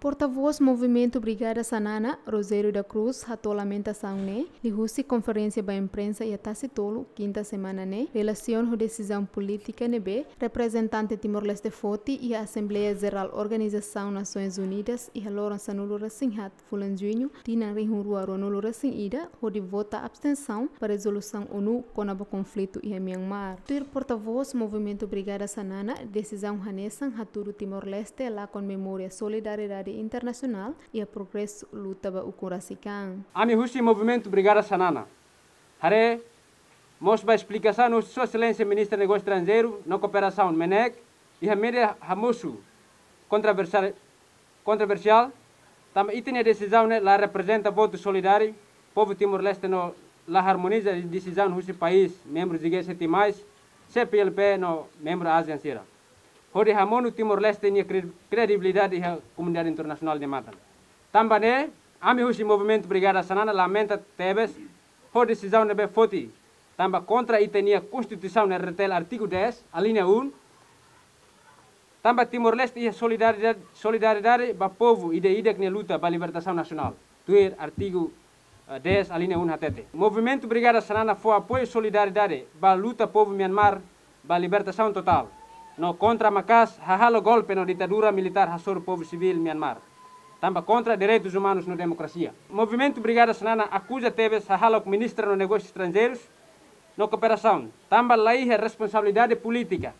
Porta-voz Movimento Brigada Sanana, Rosério da Cruz, ratou lamentação né, lihusi conferência para a imprensa e a tolo, quinta semana né, relação com decisão política nebe, representante Timor-Leste Foti e a Assembleia Geral Organização Nações Unidas e a Loran Sanulura Sinhat, Fulan Junho, Tina Rihurua Ronulura Ida, onde vota abstenção para resolução ONU com o conflito e a Myanmar. Tuir porta-voz Movimento Brigada Sanana, decisão hanesan haturu Timor-Leste lá com memória solidariedade comunidade internacional e a progresso luta ba ukurasikan. Ami husi movimento Brigada Sanana. Hare mos ba explicação no sua excelência ministro de negócio estrangeiro na cooperação MENEC e a média hamusu controversial controversial tam itine decisão né lá representa voto solidário povo Timor-Leste no la harmoniza decisão husi país membros de G7 mais CPLP no membro ASEAN Sira. Hodi hamonu Timor-Leste tinha credibilidade da comunidade internacional de Matan. Também, ami husi movimento Brigada Sanana lamenta tebes ho decisão nebe foti. Tamba contra itenia Constituição na retel artigo 10, a linha 1. Tamba Timor-Leste ia solidariedade, solidariedade ba povo e de que luta para a libertação nacional. Tuir artigo 10, a linha 1 hatete. Movimento Brigada Sanana foi apoio e solidariedade ba luta povo Myanmar ba libertação total no contra Macas hahalo golpe no ditadura militar hasor povo civil Myanmar. Tamba contra direitos humanos no democracia. Movimento Brigada Sanana acusa Tebes hahalo ministra no negócios estrangeiros no cooperação. Tamba laiha responsabilidade política.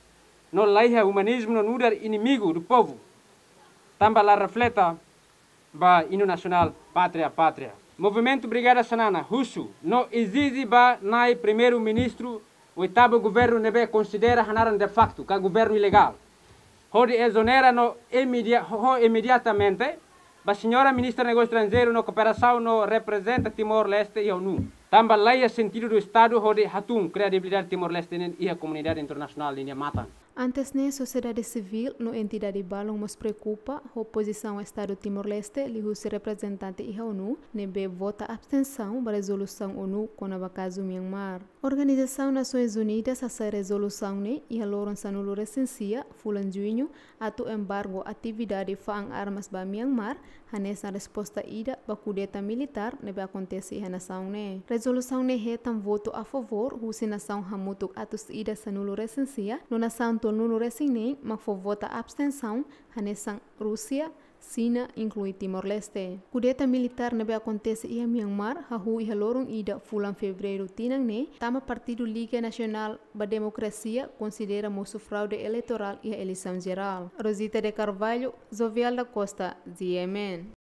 No laiha humanismo no nuder inimigo do povo. Tamba la refleta ba hino nacional pátria pátria. Movimento Brigada Sanana, Russo, no exige ba nai primeiro ministro o oitavo governo nebe considera hanaran de facto que governo ilegal. Hodi exonera no imediatamente a senhora ministra do negócio estrangeiro no cooperação no representa Timor-Leste e a ONU. Também leia sentido do Estado hodi hatum credibilidade Timor-Leste e a comunidade internacional linha matan. Antes na sociedade civil, no entidade balão nos preocupa a oposição ao Estado Timor-Leste, li o representante e a ONU, nebe vota abstenção para a resolução ONU com o caso Myanmar. Organização Nações Unidas essa resolução ne e a Lourenço no recensia, fulan junho, atu embargo atividade fang armas ba Myanmar, nessa resposta ida ba kudeta militar nebe acontece e a nação ne. Resolução ne retam voto a favor, o nação hamutuk atus ida sanulo recensia, no nação tolnulo resinem, mas for vota abstenção, hanesan Rússia, Sina inclui Timor-Leste. Kudeta militar nebe acontece em Myanmar, hahu e lorong ida fulan fevereiro tinang ne, tama Partido Liga Nacional ba Democracia considera moço fraude eleitoral e a eleição geral. Rosita de Carvalho, Zovial da Costa, Yemen.